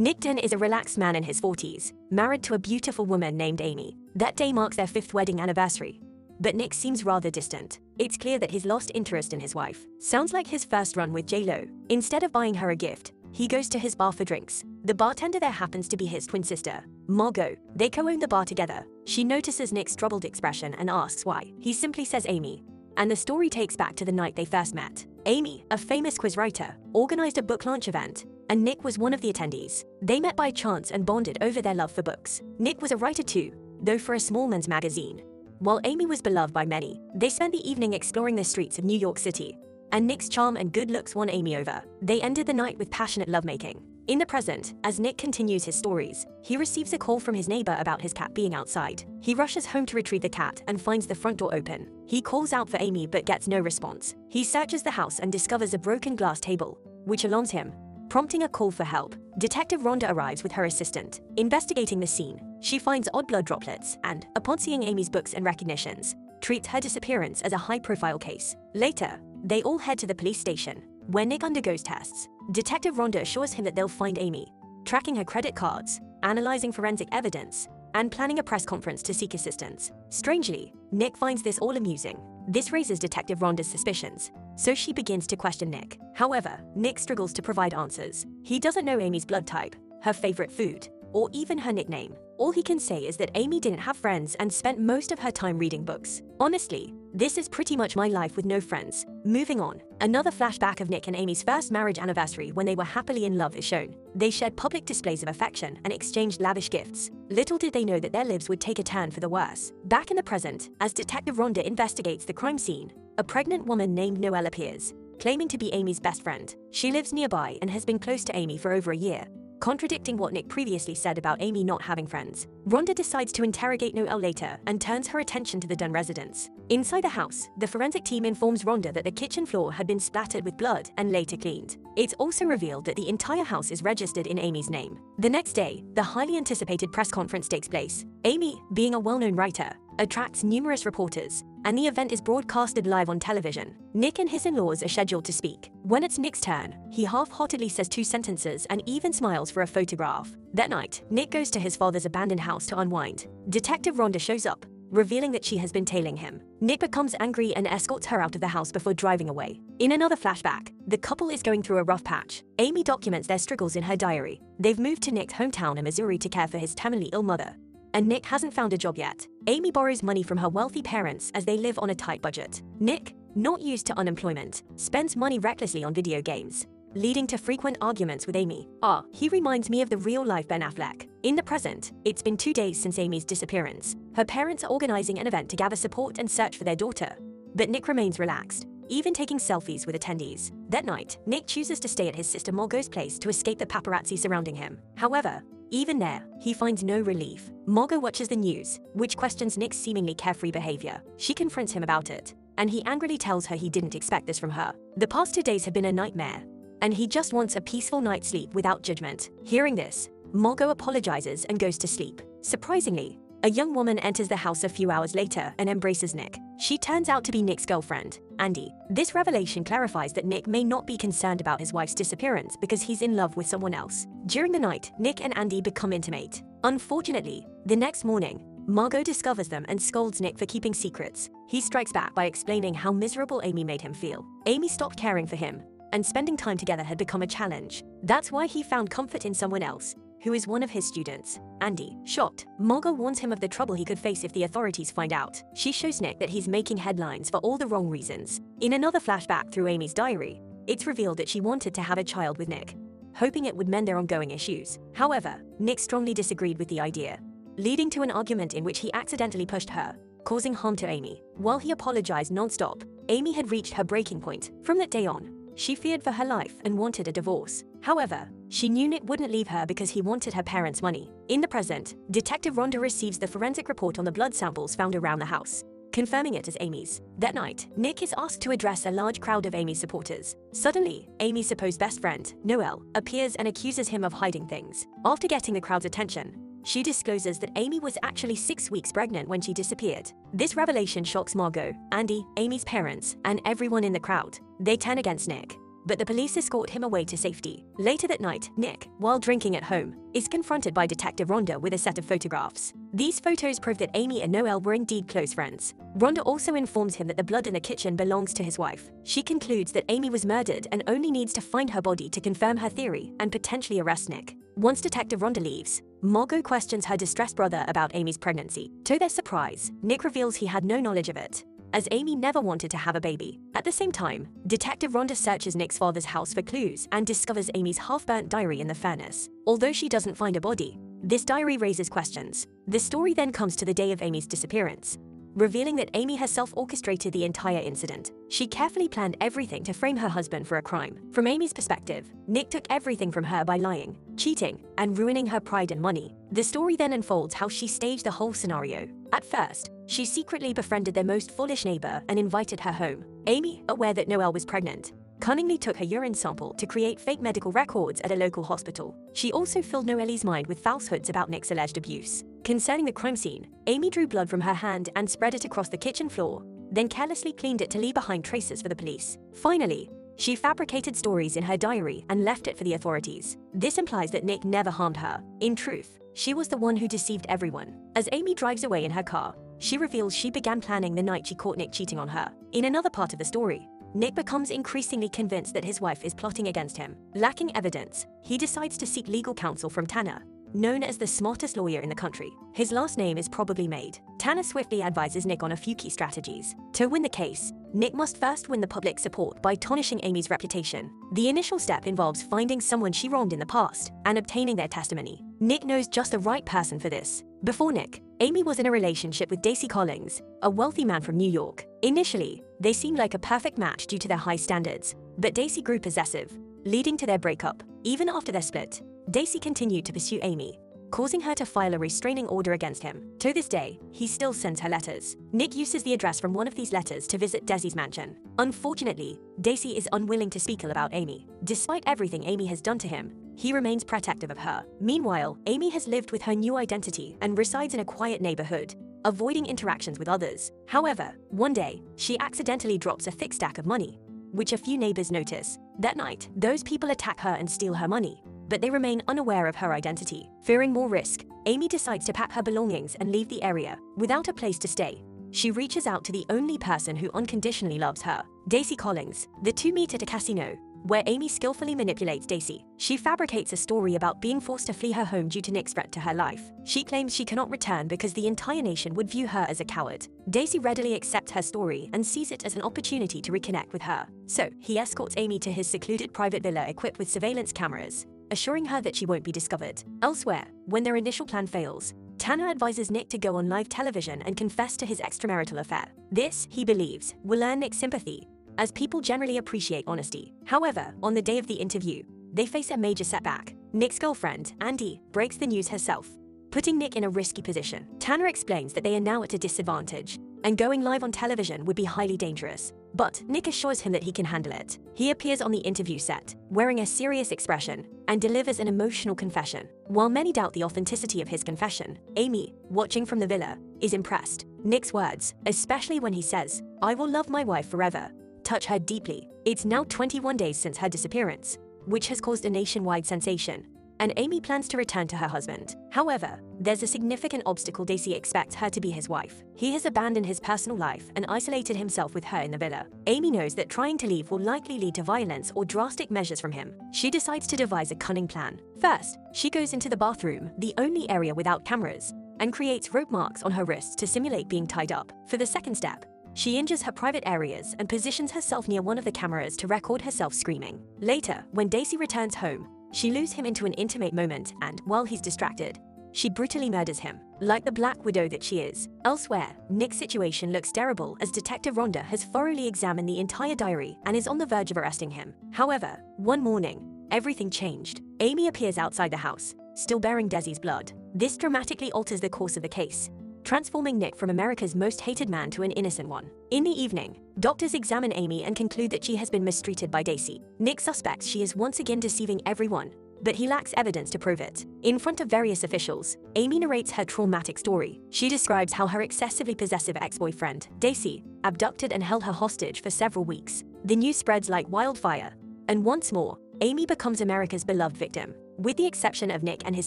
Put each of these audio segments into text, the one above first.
Nick Dunne is a relaxed man in his 40s, married to a beautiful woman named Amy. That day marks their fifth wedding anniversary. But Nick seems rather distant. It's clear that he's lost interest in his wife. Sounds like his first run with J-Lo. Instead of buying her a gift, he goes to his bar for drinks. The bartender there happens to be his twin sister, Margo. They co-own the bar together. She notices Nick's troubled expression and asks why. He simply says Amy. And the story takes back to the night they first met. Amy, a famous quiz writer, organized a book launch event, and Nick was one of the attendees. They met by chance and bonded over their love for books. Nick was a writer too, though for a small men's magazine. While Amy was beloved by many, they spent the evening exploring the streets of New York City. And Nick's charm and good looks won Amy over. They ended the night with passionate lovemaking. In the present, as Nick continues his stories, he receives a call from his neighbor about his cat being outside. He rushes home to retrieve the cat and finds the front door open. He calls out for Amy but gets no response. He searches the house and discovers a broken glass table, which alarms him. Prompting a call for help, Detective Rhonda arrives with her assistant. Investigating the scene, she finds odd blood droplets and, upon seeing Amy's books and recognitions, treats her disappearance as a high-profile case. Later, they all head to the police station, where Nick undergoes tests. Detective Rhonda assures him that they'll find Amy, tracking her credit cards, analyzing forensic evidence, and planning a press conference to seek assistance. Strangely, Nick finds this all amusing. This raises Detective Rhonda's suspicions, so she begins to question Nick. However, Nick struggles to provide answers. He doesn't know Amy's blood type, her favorite food, or even her nickname. All he can say is that Amy didn't have friends and spent most of her time reading books. Honestly, this is pretty much my life with no friends. Moving on, another flashback of Nick and Amy's first marriage anniversary when they were happily in love is shown. They shared public displays of affection and exchanged lavish gifts. Little did they know that their lives would take a turn for the worse. Back in the present, as Detective Rhonda investigates the crime scene, a pregnant woman named Noelle appears, claiming to be Amy's best friend. She lives nearby and has been close to Amy for over a year, contradicting what Nick previously said about Amy not having friends. Rhonda decides to interrogate Noelle later and turns her attention to the Dunne residence. Inside the house, the forensic team informs Rhonda that the kitchen floor had been splattered with blood and later cleaned. It's also revealed that the entire house is registered in Amy's name. The next day, the highly anticipated press conference takes place. Amy, being a well-known writer, attracts numerous reporters, and the event is broadcasted live on television. Nick and his in-laws are scheduled to speak. When it's Nick's turn, he half-heartedly says two sentences and even smiles for a photograph. That night, Nick goes to his father's abandoned house to unwind. Detective Rhonda shows up, revealing that she has been tailing him. Nick becomes angry and escorts her out of the house before driving away. In another flashback, the couple is going through a rough patch. Amy documents their struggles in her diary. They've moved to Nick's hometown in Missouri to care for his terminally ill mother, and Nick hasn't found a job yet. Amy borrows money from her wealthy parents as they live on a tight budget. Nick, not used to unemployment, spends money recklessly on video games, leading to frequent arguments with Amy. Ah, he reminds me of the real-life Ben Affleck. In the present, it's been two days since Amy's disappearance. Her parents are organizing an event to gather support and search for their daughter. But Nick remains relaxed, even taking selfies with attendees. That night, Nick chooses to stay at his sister Margo's place to escape the paparazzi surrounding him. However, even there, he finds no relief. Margo watches the news, which questions Nick's seemingly carefree behavior. She confronts him about it, and he angrily tells her he didn't expect this from her. The past two days have been a nightmare, and he just wants a peaceful night's sleep without judgment. Hearing this, Margo apologizes and goes to sleep. Surprisingly, a young woman enters the house a few hours later and embraces Nick. She turns out to be Nick's girlfriend, Andie. This revelation clarifies that Nick may not be concerned about his wife's disappearance because he's in love with someone else. During the night, Nick and Andie become intimate. Unfortunately, the next morning, Margo discovers them and scolds Nick for keeping secrets. He strikes back by explaining how miserable Amy made him feel. Amy stopped caring for him, and spending time together had become a challenge. That's why he found comfort in someone else, who is one of his students. Andie, shocked, Margo warns him of the trouble he could face if the authorities find out. She shows Nick that he's making headlines for all the wrong reasons. In another flashback through Amy's diary, it's revealed that she wanted to have a child with Nick, hoping it would mend their ongoing issues. However, Nick strongly disagreed with the idea, leading to an argument in which he accidentally pushed her, causing harm to Amy. While he apologized non-stop, Amy had reached her breaking point. From that day on, she feared for her life and wanted a divorce. However, she knew Nick wouldn't leave her because he wanted her parents' money. In the present, Detective Rhonda receives the forensic report on the blood samples found around the house, confirming it as Amy's. That night, Nick is asked to address a large crowd of Amy's supporters. Suddenly, Amy's supposed best friend, Noelle, appears and accuses him of hiding things. After getting the crowd's attention, she discloses that Amy was actually six weeks pregnant when she disappeared. This revelation shocks Margo, Andie, Amy's parents, and everyone in the crowd. They turn against Nick, but the police escort him away to safety. Later that night, Nick, while drinking at home, is confronted by Detective Rhonda with a set of photographs. These photos prove that Amy and Noelle were indeed close friends. Rhonda also informs him that the blood in the kitchen belongs to his wife. She concludes that Amy was murdered and only needs to find her body to confirm her theory and potentially arrest Nick. Once Detective Rhonda leaves, Margo questions her distressed brother about Amy's pregnancy. To their surprise, Nick reveals he had no knowledge of it as Amy never wanted to have a baby. At the same time, Detective Rhonda searches Nick's father's house for clues and discovers Amy's half-burnt diary in the furnace. Although she doesn't find a body, this diary raises questions. The story then comes to the day of Amy's disappearance, revealing that Amy herself orchestrated the entire incident. She carefully planned everything to frame her husband for a crime. From Amy's perspective, Nick took everything from her by lying, cheating, and ruining her pride and money. The story then unfolds how she staged the whole scenario. At first, she secretly befriended their most foolish neighbor and invited her home. Amy, aware that Noelle was pregnant, cunningly took her urine sample to create fake medical records at a local hospital. She also filled Noelle's mind with falsehoods about Nick's alleged abuse. Concerning the crime scene, Amy drew blood from her hand and spread it across the kitchen floor, then carelessly cleaned it to leave behind traces for the police. Finally, she fabricated stories in her diary and left it for the authorities. This implies that Nick never harmed her. In truth, she was the one who deceived everyone. As Amy drives away in her car, she reveals she began planning the night she caught Nick cheating on her. In another part of the story, Nick becomes increasingly convinced that his wife is plotting against him. Lacking evidence, he decides to seek legal counsel from Tanner, known as the smartest lawyer in the country. His last name is probably made. Tanner swiftly advises Nick on a few key strategies. To win the case, Nick must first win the public support by tarnishing Amy's reputation. The initial step involves finding someone she wronged in the past and obtaining their testimony. Nick knows just the right person for this. Before Nick, Amy was in a relationship with Desi Collings, a wealthy man from New York. Initially, they seemed like a perfect match due to their high standards, but Desi grew possessive, leading to their breakup. Even after their split, Desi continued to pursue Amy, causing her to file a restraining order against him. To this day, he still sends her letters. Nick uses the address from one of these letters to visit Desi's mansion. Unfortunately, Desi is unwilling to speak about Amy. Despite everything Amy has done to him, he remains protective of her. Meanwhile, Amy has lived with her new identity and resides in a quiet neighborhood, avoiding interactions with others. However, one day, she accidentally drops a thick stack of money, which a few neighbors notice. That night, those people attack her and steal her money, but they remain unaware of her identity. Fearing more risk, Amy decides to pack her belongings and leave the area. Without a place to stay, she reaches out to the only person who unconditionally loves her, Desi Collings. The two meet at a casino, where Amy skillfully manipulates Desi. She fabricates a story about being forced to flee her home due to Nick's threat to her life. She claims she cannot return because the entire nation would view her as a coward. Desi readily accepts her story and sees it as an opportunity to reconnect with her. So, he escorts Amy to his secluded private villa equipped with surveillance cameras, assuring her that she won't be discovered. Elsewhere, when their initial plan fails, Tanner advises Nick to go on live television and confess to his extramarital affair. This, he believes, will earn Nick sympathy, as people generally appreciate honesty. However, on the day of the interview, they face a major setback. Nick's girlfriend, Andie, breaks the news herself, putting Nick in a risky position. Tanner explains that they are now at a disadvantage, and going live on television would be highly dangerous. But Nick assures him that he can handle it. He appears on the interview set, wearing a serious expression, and delivers an emotional confession. While many doubt the authenticity of his confession, Amy, watching from the villa, is impressed. Nick's words, especially when he says, I will love my wife forever, touch her deeply. It's now 21 days since her disappearance, which has caused a nationwide sensation, and Amy plans to return to her husband. However, there's a significant obstacle Desi expects her to be his wife. He has abandoned his personal life and isolated himself with her in the villa. Amy knows that trying to leave will likely lead to violence or drastic measures from him. She decides to devise a cunning plan. First, she goes into the bathroom, the only area without cameras, and creates rope marks on her wrists to simulate being tied up. For the second step, she injures her private areas and positions herself near one of the cameras to record herself screaming. Later, when Desi returns home, she lures him into an intimate moment and, while he's distracted, she brutally murders him, like the Black Widow that she is. Elsewhere, Nick's situation looks terrible as Detective Rhonda has thoroughly examined the entire diary and is on the verge of arresting him. However, one morning, everything changed. Amy appears outside the house, still bearing Desi's blood. This dramatically alters the course of the case, transforming Nick from America's most hated man to an innocent one. In the evening, doctors examine Amy and conclude that she has been mistreated by Desi. Nick suspects she is once again deceiving everyone, but he lacks evidence to prove it. In front of various officials, Amy narrates her traumatic story. She describes how her excessively possessive ex-boyfriend, Desi, abducted and held her hostage for several weeks. The news spreads like wildfire, And once more, Amy becomes America's beloved victim. With the exception of Nick and his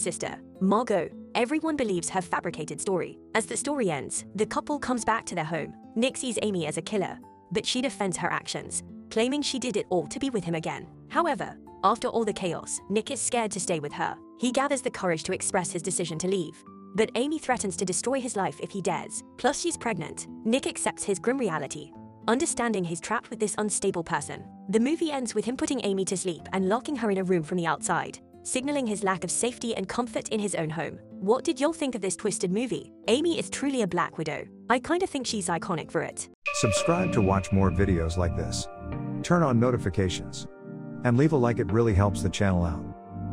sister, Margo, everyone believes her fabricated story. As the story ends, the couple comes back to their home. Nick sees Amy as a killer, but she defends her actions, claiming she did it all to be with him again. However, after all the chaos, Nick is scared to stay with her. He gathers the courage to express his decision to leave. But Amy threatens to destroy his life if he dares. Plus, she's pregnant. Nick accepts his grim reality, understanding he's trapped with this unstable person. The movie ends with him putting Amy to sleep and locking her in a room from the outside, signaling his lack of safety and comfort in his own home. What did y'all think of this twisted movie? Amy is truly a Black Widow. I kinda think she's iconic for it. Subscribe to watch more videos like this. Turn on notifications. And leave a like it really helps the channel out.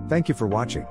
Thank you for watching.